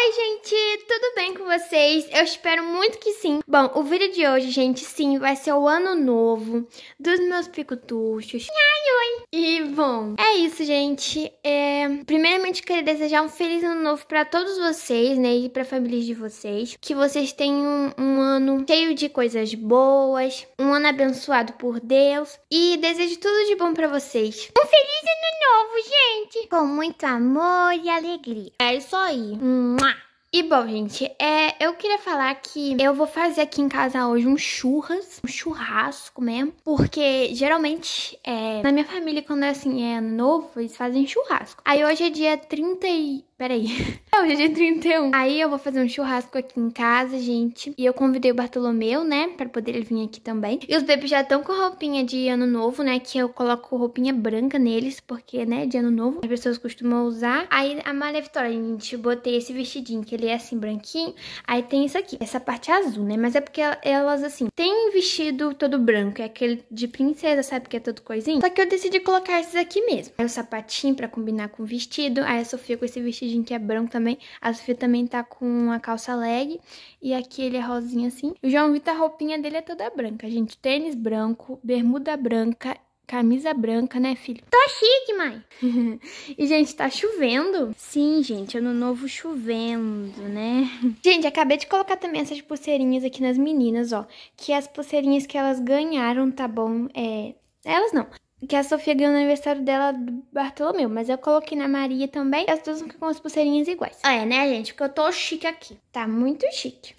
Oi, gente, tudo bem com vocês? Eu espero muito que sim. Bom, o vídeo de hoje, gente, sim, vai ser o ano novo dos meus picotuchos. Ai, oi! E, bom, é isso, gente. É... Primeiramente, queria desejar um feliz ano novo pra todos vocês, né, e pra família de vocês. Que vocês tenham um, um ano cheio de coisas boas, um ano abençoado por Deus. E desejo tudo de bom pra vocês. Um feliz ano novo, gente! Com muito amor e alegria. É isso aí. Mua. E bom, gente, é, eu queria falar que eu vou fazer aqui em casa hoje um churras, um churrasco mesmo, porque geralmente é, na minha família, quando é assim, é novo, eles fazem churrasco. Aí hoje é dia 30 e... Peraí. Hoje é dia 31. Aí eu vou fazer um churrasco aqui em casa, gente. E eu convidei o Bartolomeu, né? Pra poder ele vir aqui também. E os bebês já estão com roupinha de ano novo, né? Que eu coloco roupinha branca neles, porque, né? De ano novo. As pessoas costumam usar. Aí a Maria Vitória, gente, botei esse vestidinho, que ele é assim, branquinho. Aí tem isso aqui. Essa parte azul, né? Mas é porque elas, assim, tem vestido todo branco. É aquele de princesa, sabe? Que é todo coisinho. Só que eu decidi colocar esses aqui mesmo. Aí o sapatinho pra combinar com o vestido. Aí a Sofia com esse vestidinho que é branco também. A Sofia também tá com a calça leg. E aqui ele é rosinha assim. O João Vitor, a roupinha dele é toda branca, gente. Tênis branco, bermuda branca Camisa branca, né, filho? Tô chique, mãe. e, gente, tá chovendo? Sim, gente, ano novo chovendo, né? Gente, acabei de colocar também essas pulseirinhas aqui nas meninas, ó. Que é as pulseirinhas que elas ganharam, tá bom? É... Elas não que a Sofia ganhou no aniversário dela do Bartolomeu. Mas eu coloquei na Maria também. E as duas vão ficar com as pulseirinhas iguais. Olha, né, gente? Porque eu tô chique aqui. Tá muito chique.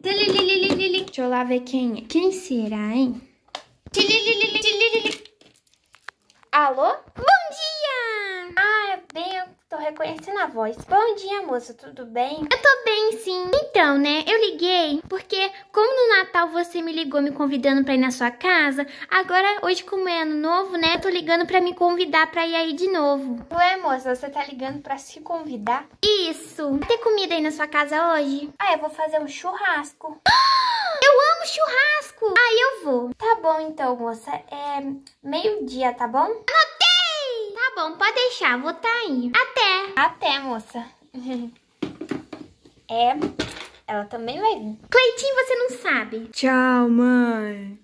Deixa eu lá ver quem é. Quem será, hein? Alô? Bom dia! Ah, é bem, eu tô reconhecendo a voz. Bom dia, moça, tudo bem? Eu tô bem, sim. Então, né, eu liguei porque como no Natal você me ligou me convidando pra ir na sua casa, agora, hoje como é ano novo, né, eu tô ligando pra me convidar pra ir aí de novo. Ué, moça, você tá ligando pra se convidar? Isso. Vai ter comida aí na sua casa hoje? Ah, eu vou fazer um churrasco. Eu amo churrasco! Aí eu vou. Tá bom então, moça. É meio-dia, tá bom? Anotei! Tá bom, pode deixar, vou tá aí. Até! Até, moça. é, ela também vai vir. Cleitinho, você não sabe. Tchau, mãe.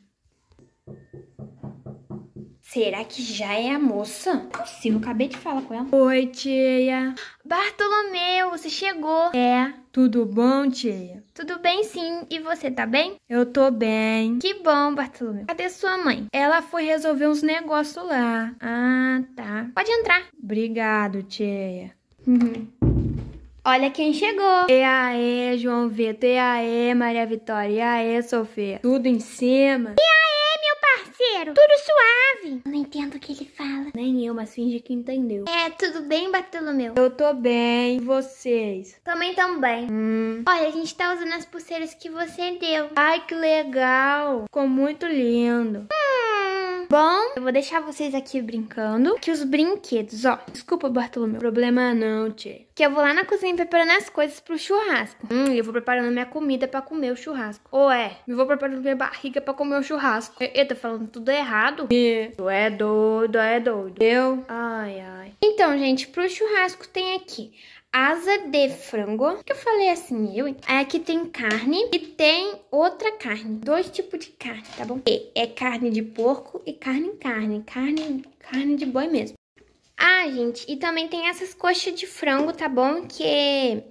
Será que já é a moça? Possível, acabei de falar com ela. Oi, tia. Bartolomeu, você chegou. É, tudo bom, tia? Tudo bem sim, e você tá bem? Eu tô bem. Que bom, Bartolomeu. Cadê sua mãe? Ela foi resolver uns negócios lá. Ah, tá. Pode entrar. Obrigado, tia. Olha quem chegou. E aí, João Vitor? E aí, Maria Vitória? E aí, Sofia? Tudo em cima? E aí, meu parceiro? Tudo suave? Eu não entendo o que ele fala. Nem eu, mas finge que entendeu. É, tudo bem, Bartolomeu? Eu tô bem. E vocês? Também tão bem. Hum. Olha, a gente tá usando as pulseiras que você deu. Ai, que legal. Ficou muito lindo. Bom, eu vou deixar vocês aqui brincando. Que os brinquedos, ó. Desculpa, Bartolomeu. Problema não, tia. Que eu vou lá na cozinha preparando as coisas pro churrasco. Hum, eu vou preparando minha comida pra comer o churrasco. Ou é, eu vou preparando minha barriga pra comer o churrasco. Eu tô falando tudo errado. E, tu é doido, é doido. Eu? Ai, ai. Então, gente, pro churrasco tem aqui asa de frango. Que eu falei assim, eu, hein? Aqui tem carne e tem outra carne. Dois tipos de carne, tá bom? E é carne de porco e carne em carne. Carne, carne de boi mesmo. Ah, gente, e também tem essas coxas de frango, tá bom? Que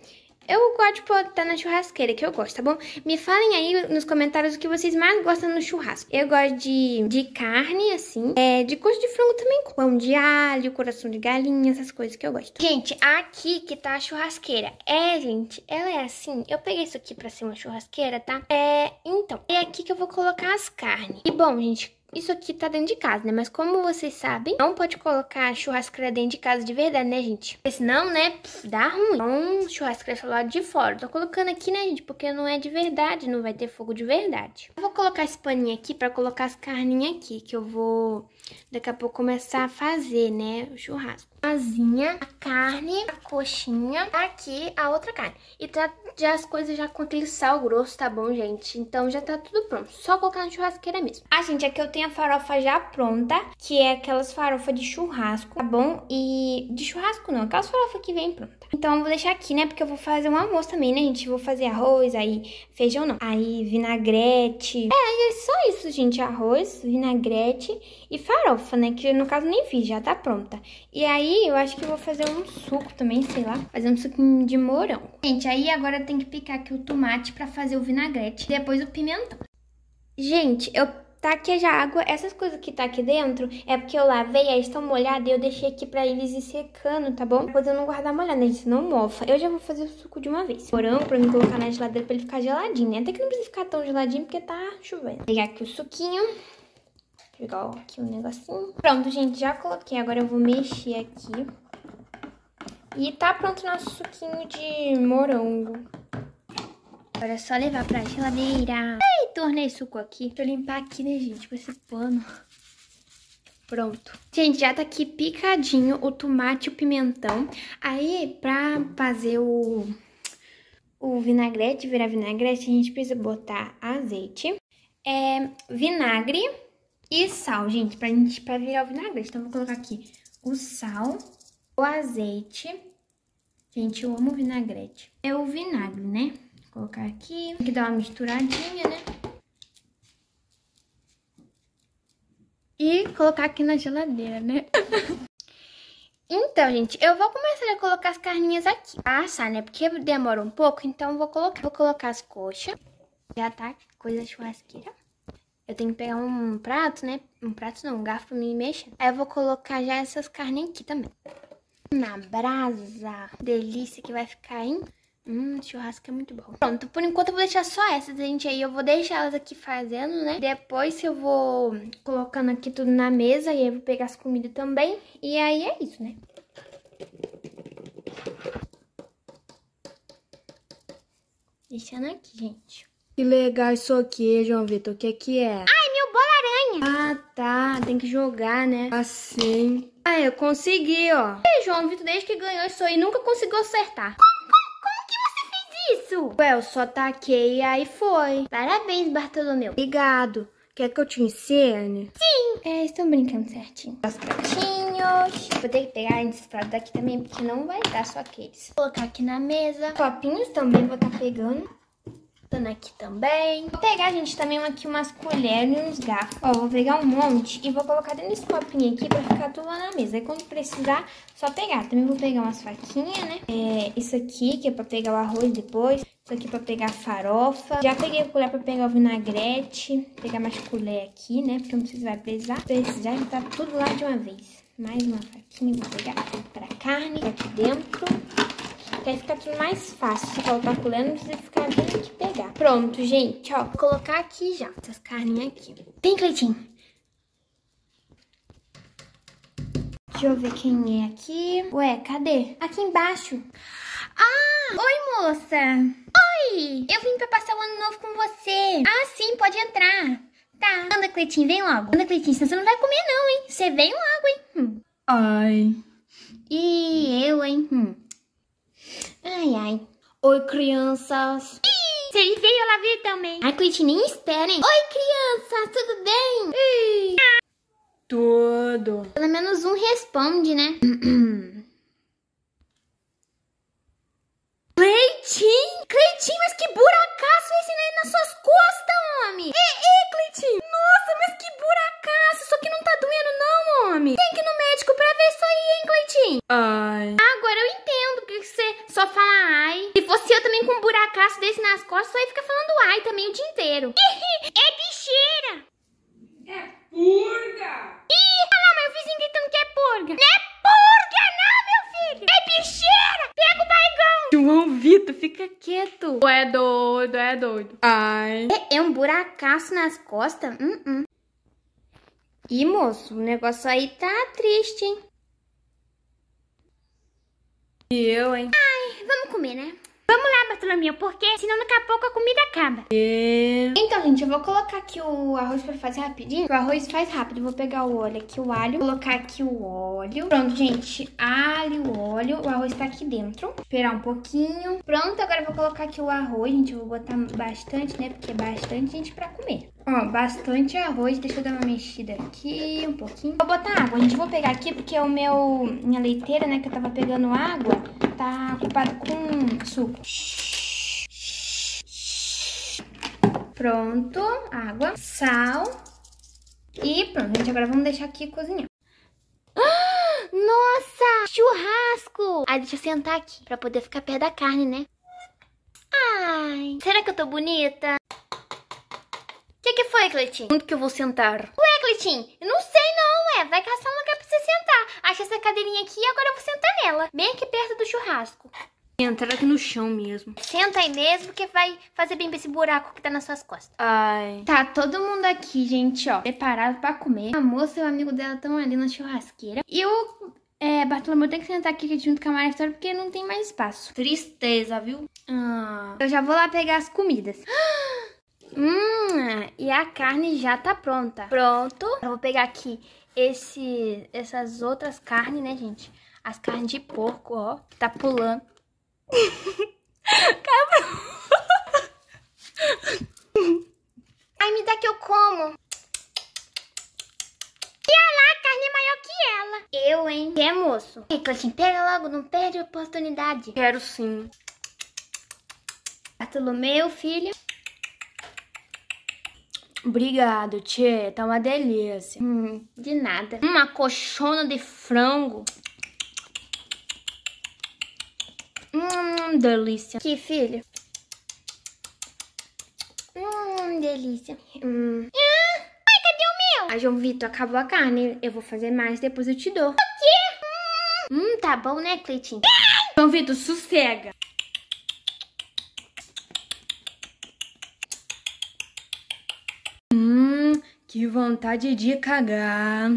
eu gosto de botar na churrasqueira, que eu gosto, tá bom? Me falem aí nos comentários o que vocês mais gostam no churrasco. Eu gosto de, de carne, assim, é, de coxa de frango também, pão de alho, coração de galinha, essas coisas que eu gosto. Gente, aqui que tá a churrasqueira. É, gente, ela é assim, eu peguei isso aqui pra ser uma churrasqueira, tá? É, então, é aqui que eu vou colocar as carnes. E bom, gente, isso aqui tá dentro de casa, né? Mas como vocês sabem, não pode colocar churrasqueira dentro de casa de verdade, né, gente? Porque senão, né, pf, dá ruim. Então, churrasqueira do lado de fora. Tô colocando aqui, né, gente? Porque não é de verdade, não vai ter fogo de verdade. Eu vou colocar esse paninho aqui pra colocar as carninhas aqui, que eu vou daqui a pouco começar a fazer, né, o churrasco. Asinha, a carne, a coxinha, aqui a outra carne. E tá já as coisas já com aquele sal grosso, tá bom, gente? Então já tá tudo pronto. Só colocar na churrasqueira mesmo. Ah, gente, aqui eu tenho a farofa já pronta, que é aquelas farofas de churrasco, tá bom? E de churrasco não, aquelas farofas que vem pronta. Então eu vou deixar aqui, né? Porque eu vou fazer um almoço também, né, gente? Vou fazer arroz, aí feijão não. Aí vinagrete. É, é só isso, gente. Arroz, vinagrete e farofa, né? Que no caso nem fiz, já tá pronta. E aí eu acho que eu vou fazer um suco também, sei lá. Fazer um suquinho de morango. Gente, aí agora tem que picar aqui o tomate pra fazer o vinagrete. Depois o pimentão. Gente, eu tá aqui já água. Essas coisas que tá aqui dentro é porque eu lavei, aí estão molhadas e eu deixei aqui pra eles ir secando, tá bom? Depois eu não guardar molhada, né? Senão mofa. Eu já vou fazer o suco de uma vez. Morango pra me colocar na geladeira pra ele ficar geladinho, né? Até que não precisa ficar tão geladinho porque tá chovendo. Vou pegar aqui o suquinho. Pegar aqui um negocinho. Pronto, gente, já coloquei. Agora eu vou mexer aqui. E tá pronto o nosso suquinho de morango. Agora é só levar pra geladeira. Ei, tornei suco aqui. Deixa eu limpar aqui, né, gente, com esse pano. Pronto. Gente, já tá aqui picadinho o tomate e o pimentão. Aí, pra fazer o, o vinagrete, virar vinagrete, a gente precisa botar azeite, é, vinagre e sal, gente, pra, gente, pra virar o vinagrete. Então, vou colocar aqui o sal, o azeite. Gente, eu amo vinagrete. É o vinagre, né? Colocar aqui. Tem que dar uma misturadinha, né? E colocar aqui na geladeira, né? então, gente, eu vou começar a colocar as carninhas aqui. Assar, né? Porque demora um pouco, então vou colocar. Vou colocar as coxas. Já tá coisa churrasqueira. Eu tenho que pegar um prato, né? Um prato não, um garfo pra me mexer. Aí eu vou colocar já essas carnes aqui também na brasa. Delícia que vai ficar, hein? Hum, churrasco é muito bom. Pronto, por enquanto eu vou deixar só essas, gente. Aí eu vou deixar elas aqui fazendo, né? Depois eu vou colocando aqui tudo na mesa. E aí eu vou pegar as comidas também. E aí é isso, né? Deixando aqui, gente. Que legal isso aqui, João Vitor. O que que é? Ai, meu bola-aranha. Ah, tá. Tem que jogar, né? Assim. Ah, eu consegui, ó. E João Vitor, desde que ganhou isso aí, nunca conseguiu acertar. Como, isso? Ué, eu só taquei e aí foi. Parabéns, Bartolomeu. Obrigado. Quer que eu te ensine? Sim. É, estão brincando certinho. Os pratinhos. Vou ter que pegar esses pratos daqui também, porque não vai dar só aqueles. Vou colocar aqui na mesa. Copinhos também vou estar tá pegando botando aqui também. Vou pegar, gente, também aqui umas colheres e uns garfos. Ó, vou pegar um monte e vou colocar dentro desse copinho aqui pra ficar tudo lá na mesa. Aí quando precisar, só pegar. Também vou pegar umas faquinhas, né? É, isso aqui, que é pra pegar o arroz depois. Isso aqui pra pegar farofa. Já peguei a colher pra pegar o vinagrete. Pegar mais colher aqui, né? Porque não sei se vai precisar. Precisar, já tá tudo lá de uma vez. Mais uma faquinha, vou pegar pra carne aqui dentro. Que aí fica tudo mais fácil. Se colocar colher, não precisa ficar vindo aqui pegar. Pronto, gente, ó. Vou colocar aqui já, essas carninhas aqui. Tem, Cleitinho? Deixa eu ver quem é aqui. Ué, cadê? Aqui embaixo. Ah, oi, moça. Oi, eu vim pra passar o ano novo com você. Ah, sim, pode entrar. Tá. Anda, Cleitinho, vem logo. Anda, Cleitinho, senão você não vai comer não, hein? Você vem logo, hein? Hum. Ai. E eu, hein? Hum. Ai, ai. Oi, crianças. Ih, vocês veio lá vir também. Ai, Cleitinho, nem esperem. Oi, crianças, tudo bem? Ih. Tudo. Pelo menos um responde, né? Cleitinho! Cleitinho, mas que buracaço é esse aí nas suas costas, homem? Ei, ei, Cleitinho! Nossa, mas que buracaço! Isso aqui não tá doendo não, homem! Tem que ir no médico pra ver isso aí, hein, Cleitinho? Ai. Agora eu só fala ai. Se fosse eu também com um buracaço desse nas costas, só ia ficar falando ai também o dia inteiro. é bicheira! É purga! Ih, olha lá, meu vizinho gritando que é purga. Não é purga não, meu filho! É bicheira! Pega o baigão! João Vitor, fica quieto. É doido, é doido. Ai. É, é um buracaço nas costas? Hum, hum. Ih, moço, o negócio aí tá triste, hein? E eu, hein? Ai, vamos comer, né? Vamos lá, Bartolomeu, porque senão daqui a pouco a comida acaba. E... Então, gente, eu vou colocar aqui o arroz pra fazer rapidinho. O arroz faz rápido. Vou pegar o óleo aqui, o alho. Colocar aqui o óleo. Pronto, gente. Alho, óleo. O arroz tá aqui dentro. Esperar um pouquinho. Pronto, agora eu vou colocar aqui o arroz, gente. Eu vou botar bastante, né? Porque é bastante gente pra comer. Ó, bastante arroz. Deixa eu dar uma mexida aqui, um pouquinho. Vou botar água. Gente, vou pegar aqui porque o meu... Minha leiteira, né, que eu tava pegando água, tá ocupada com suco. Pronto, água, sal e pronto, gente. Agora vamos deixar aqui cozinhar. Nossa, churrasco! Ai, deixa eu sentar aqui pra poder ficar perto da carne, né? Ai, será que eu tô bonita? O que, que foi, Cleitinho? Onde que eu vou sentar? Ué, Cleitinho, eu não sei não, ué. Vai caçar um lugar você sentar. Acha essa cadeirinha aqui e agora eu vou sentar nela. Bem aqui perto do churrasco. Entrar aqui no chão mesmo. Senta aí mesmo que vai fazer bem pra esse buraco que tá nas suas costas. Ai. Tá todo mundo aqui, gente, ó, preparado pra comer. A moça e o amigo dela estão ali na churrasqueira. E o é, Bartolomeu tem que sentar aqui junto com a Maria Vitória porque não tem mais espaço. Tristeza, viu? Ah, eu já vou lá pegar as comidas. Hum, e a carne já tá pronta. Pronto. Eu vou pegar aqui esse, essas outras carnes, né, gente? As carnes de porco, ó, que tá pulando. Ai, me dá que eu como. E lá, a carne é maior que ela. Eu, hein? É, moço? Ei, Cleitinho, pega logo, não perde a oportunidade. Quero sim. Bartolomeu, filho. Obrigado, Tchê. Tá uma delícia. Hum, de nada. Uma coxona de frango. Hum, delícia. Aqui, filho. Hum, delícia. Hum. Ah, ai, cadê o meu? Ah, João Vitor, acabou a carne. Eu vou fazer mais, depois eu te dou. O quê? Hum, tá bom, né, Cleitinho? João Vitor, sossega. Hum, que vontade de cagar.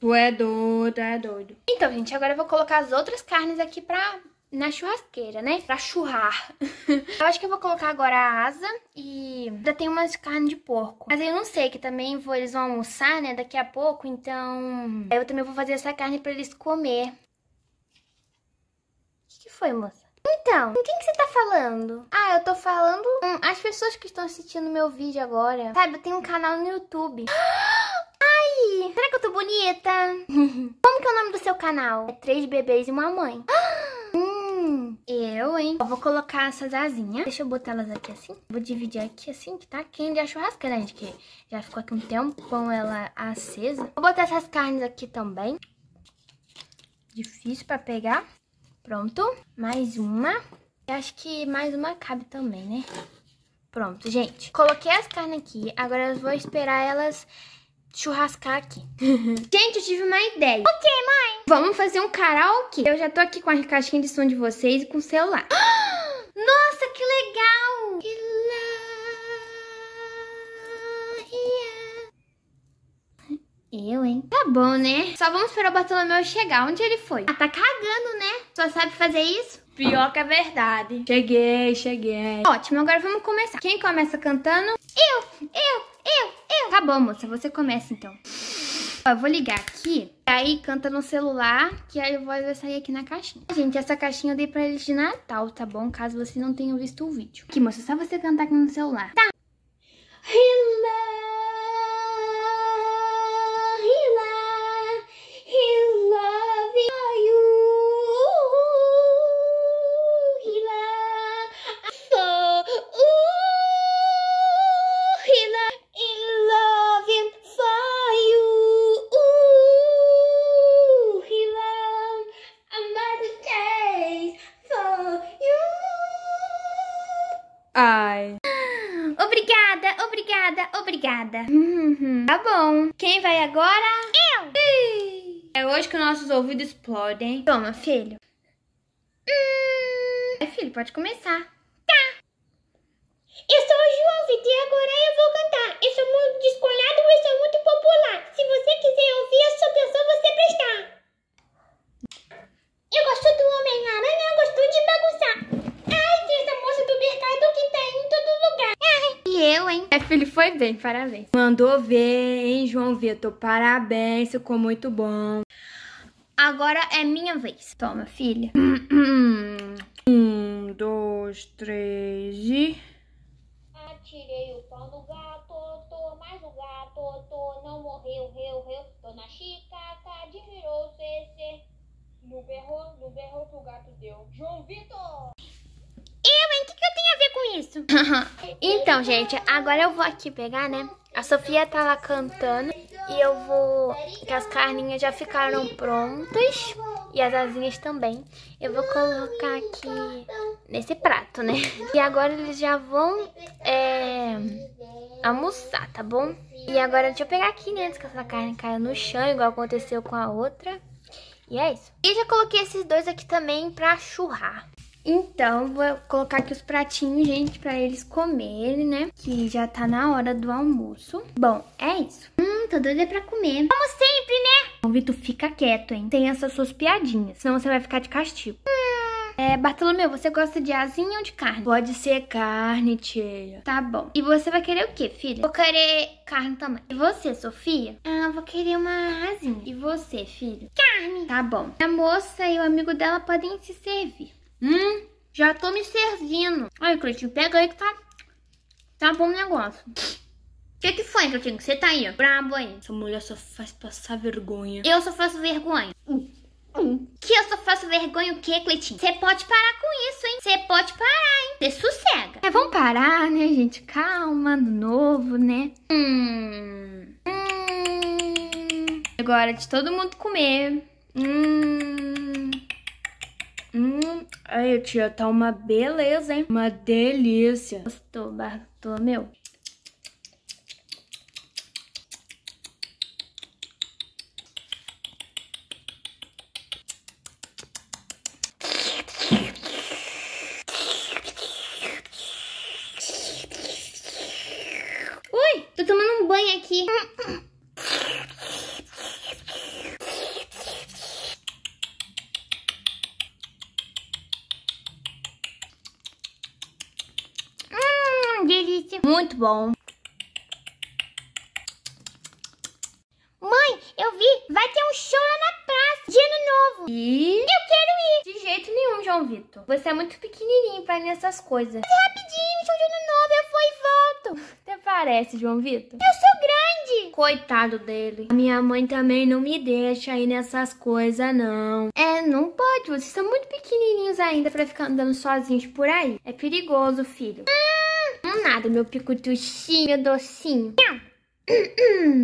Tu é doido, é doido. Então, gente, agora eu vou colocar as outras carnes aqui pra... Na churrasqueira, né? Pra churrar. eu acho que eu vou colocar agora a asa e ainda tem umas carnes de porco. Mas eu não sei, que também vou, eles vão almoçar, né? Daqui a pouco, então... Eu também vou fazer essa carne pra eles comer. O que, que foi, moça? Então, com quem que você tá falando? Ah, eu tô falando com as pessoas que estão assistindo meu vídeo agora. Sabe, eu tenho um canal no YouTube. Ai, será que eu tô bonita? Como que é o nome do seu canal? É Três Bebês e uma Mãe. Hum, eu, hein? Eu vou colocar essas asinhas. Deixa eu botar elas aqui assim. Vou dividir aqui assim, que tá quente a churrasqueira, gente. Que já ficou aqui um tempo com ela acesa. Vou botar essas carnes aqui também. Difícil pra pegar. Pronto. Mais uma. Eu acho que mais uma cabe também, né? Pronto, gente. Coloquei as carnes aqui. Agora eu vou esperar elas churrascar aqui. gente, eu tive uma ideia. O que, mãe? Vamos fazer um karaokê. Eu já tô aqui com a caixinha de som de vocês e com o celular. Nossa, que legal! Eu, hein? Tá bom, né? Só vamos esperar o Bartolomeu chegar. Onde ele foi? Ah, tá cagando, né? Só sabe fazer isso? Pior que a verdade. Cheguei, cheguei. Ótimo, agora vamos começar. Quem começa cantando? Eu, eu, eu, eu. Tá bom, moça, você começa então. Ó, eu vou ligar aqui, aí canta no celular, que aí eu vou sair aqui na caixinha. Gente, essa caixinha eu dei pra eles de Natal, tá bom? Caso vocês não tenham visto o vídeo. Aqui, moça, só você cantar aqui no celular. Tá. Ai. ouvidos explodem. Toma, filho. Hum... É, filho, pode começar. Tá. Eu sou o João Vitor e agora eu vou cantar. Eu sou muito descolhado e sou muito popular. Se você quiser ouvir, eu só pessoa você prestar. Eu gosto do Homem-Aranha, gosto de bagunçar. Ai, tem essa moça do mercado que tá em todo lugar. Ai, e eu, hein? É, filho, foi bem, parabéns. Mandou ver, hein, João Vitor? Parabéns, ficou muito bom. Agora é minha vez. Toma, filha. Um, dois, três e. Atirei o pau no gato, tô mais um gato, tô não morreu, reu, reu. Dona Chica admirou CC. No berro, no berro que o gato deu. João Vitor! Eu, hein? O que, que eu tenho a ver com isso? então, gente, agora eu vou aqui pegar, né? A Sofia tá lá cantando e eu vou... que as carninhas já ficaram prontas e as asinhas também. Eu vou colocar aqui nesse prato, né? E agora eles já vão é, almoçar, tá bom? E agora deixa eu pegar aqui, né? Antes que essa carne caia no chão, igual aconteceu com a outra. E é isso. E já coloquei esses dois aqui também pra churrar. Então, vou colocar aqui os pratinhos, gente, pra eles comerem, né? Que já tá na hora do almoço. Bom, é isso. Hum, tô doida pra comer. Como sempre, né? Então, Vitor, fica quieto, hein? Tem essas suas piadinhas, senão você vai ficar de castigo. Hum. É, Bartolomeu, você gosta de asinha ou de carne? Pode ser carne, tia. Tá bom. E você vai querer o quê, filha? Vou querer carne também. E você, Sofia? Ah, vou querer uma asinha. E você, filho? Carne. Tá bom. A moça e o amigo dela podem se servir. Hum, já tô me servindo. Olha, Cleitinho, pega aí que tá, tá bom o negócio. O que que foi, Cleitinho? Você tá aí, brabo aí. Essa mulher só faz passar vergonha. Eu só faço vergonha. Que eu só faço vergonha o quê, Cleitinho? Você pode parar com isso, hein? Você pode parar, hein? Você sossega. É, vamos parar, né, gente? Calma, do novo, né? Hum. Hum. Agora de todo mundo comer. Hum. Hum, aí, tia, tá uma beleza, hein? Uma delícia. Gostou, Bartolomeu? Ui, tô tomando um banho aqui. Hum, delícia. Muito bom. Mãe, eu vi, vai ter um show lá na praça de E Eu quero ir. de jeito nenhum, João Vitor. Você é muito pequenininho pra ir nessas coisas. Rapidinho, show de ano novo, eu vou e volto. Até parece, João Vitor. Eu sou grande. Coitado dele. Minha mãe também não me deixa ir nessas coisas, não. É, não pode, vocês são muito pequenininhos ainda pra ficar andando sozinhos por aí. É perigoso, filho. Hum, nada, meu picutuchinho, meu docinho.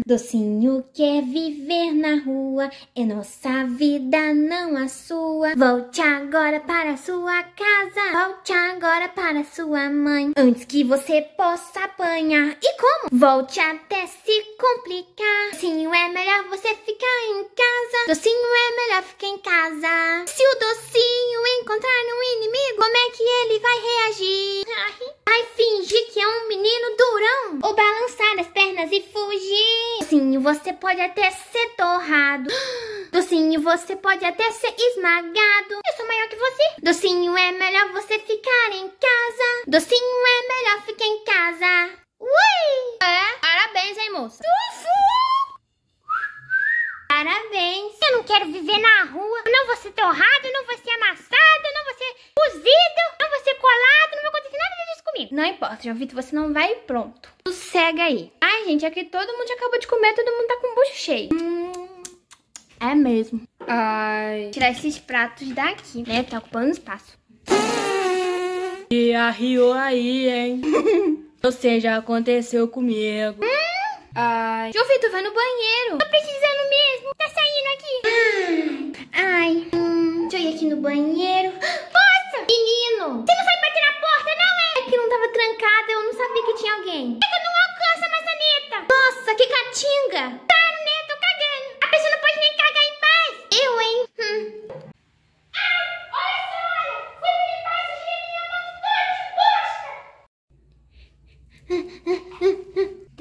Docinho quer viver na rua, é nossa vida, não a sua. Volte agora para sua casa, volte agora para sua mãe, antes que você possa apanhar. E como? Volte até se complicar. Docinho é melhor você ficar em casa, docinho é melhor ficar em casa. Se o docinho encontrar um inimigo, como é que ele vai reagir? Vai fingir que é um menino durão, ou balançar as pernas e fugir. Docinho, você pode até ser torrado. Docinho, você pode até ser esmagado. Eu sou maior que você. Docinho, é melhor você ficar em casa. Docinho, é melhor ficar em casa. Ui! É, parabéns, hein, moça? Parabéns. Eu não quero viver na rua. Eu não vou ser torrado, não vou ser amassado, não vou ser cozido, não vou ser colado, não vai acontecer nada disso comigo. Não importa, João Vitor, você não vai e pronto. Sossega aí. Ai, gente, aqui todo mundo já acabou de comer, todo mundo tá com o bucho cheio. Hum, é mesmo. Ai. Tirar esses pratos daqui, né? Tá ocupando espaço. E arriou aí, hein? Ou seja, aconteceu comigo. Ai. João Vitor, vai no banheiro. Tô precisando mesmo. Tá saindo aqui. Ai. Hum, deixa eu ir aqui no banheiro. Nossa! Menino! Você não vai bater na porta, não é? É que não tava trancada, eu não sabia que tinha alguém. É que eu não alcanço a maçaneta. Nossa, que catinga. Claro, né? Tô cagando. A pessoa não pode nem cagar em paz. Eu, hein? Hum.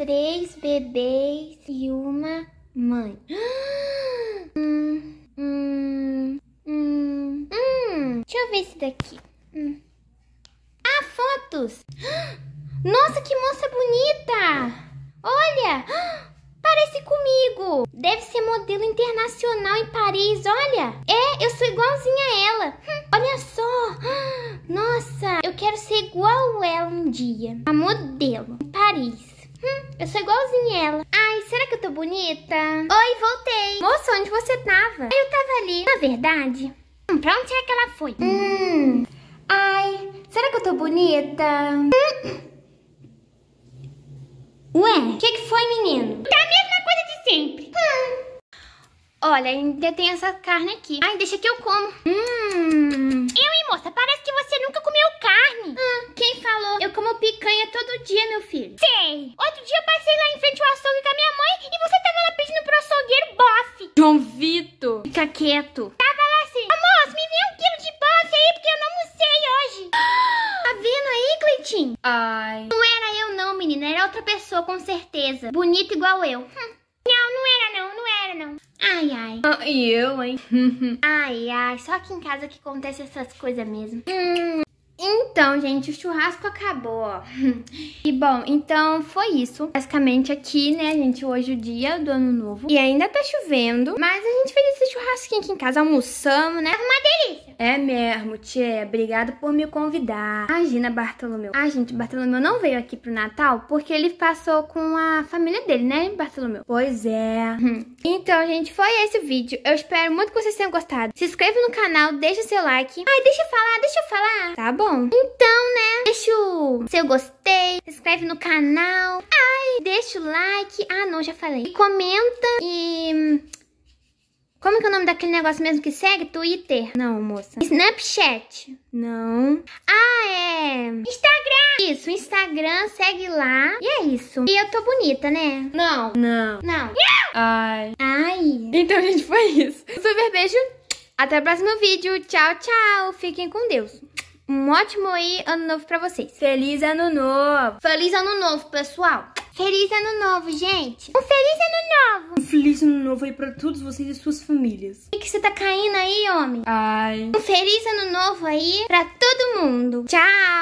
Três bebês e uma mãe. Hum, hum, hum, hum. Deixa eu ver esse daqui. Hum. Ah, fotos! Nossa, que moça bonita! Olha! Parece comigo! Deve ser modelo internacional em Paris, olha! É, eu sou igualzinha a ela! Hum, olha só! Nossa, eu quero ser igual ela um dia. A modelo, em Paris. Hum, eu sou igualzinha a ela. Ai, será que eu tô bonita? Oi, voltei! Moça, onde você tava? Eu tava ali. Na verdade, hum, pra onde é que ela foi? Hum. Ai, será que eu tô bonita? Ué, o que, que foi, menino? Tá a mesma coisa de sempre. Olha, ainda tem essa carne aqui. Ai, deixa que eu como. Hum. Eu, hein, moça? Parece que você nunca comeu carne. Ah, quem falou? Eu como picanha todo dia, meu filho. Sei. Outro dia eu passei lá em frente ao açougue com a minha mãe e você tava lá pedindo pro açougueiro bofe. João Vitor. Fica quieto. Tava assim, moço, me vê um quilo de bofe aí porque eu não almocei hoje. Tá vendo aí, Cleitinho? Ai. Não era eu não, menina. Era outra pessoa, com certeza. Bonita igual eu. Hum. Não, não era não, não era não. Ai, ai. Ah, e eu, hein? Ai, ai. Só aqui em casa que acontece essas coisas mesmo. Então, gente, o churrasco acabou, ó. E bom, então foi isso. Basicamente aqui, né, gente, hoje é o dia do ano novo. E ainda tá chovendo, mas a gente fez esse churrasquinho aqui em casa, almoçamos, né? Uma delícia. É mesmo, tia. Obrigado por me convidar. Imagina, Bartolomeu. Ah, gente, Bartolomeu não veio aqui pro Natal porque ele passou com a família dele, né, Bartolomeu? Pois é. Então, gente, foi esse o vídeo. Eu espero muito que vocês tenham gostado. Se inscreva no canal, deixa seu like. Ai, deixa eu falar, deixa eu falar. Tá bom. Então, né? Deixa o seu gostei, se inscreve no canal. Ai, deixa o like. Ah, não, já falei. E comenta e... Como que é o nome daquele negócio mesmo que segue? Twitter. Não, moça. Snapchat. Não. Ah, é... Instagram. Isso, Instagram, segue lá. E é isso. E eu tô bonita, né? Não. Não. Não. Ai. Ai. Então, gente, foi isso. Um super beijo. Até o próximo vídeo. Tchau, tchau. Fiquem com Deus. Um ótimo aí ano novo pra vocês. Feliz ano novo. Feliz ano novo, pessoal. Feliz ano novo, gente. Um feliz ano novo. Um feliz ano novo aí pra todos vocês e suas famílias. O que você tá caindo aí, homem? Ai. Um feliz ano novo aí pra todo mundo. Tchau.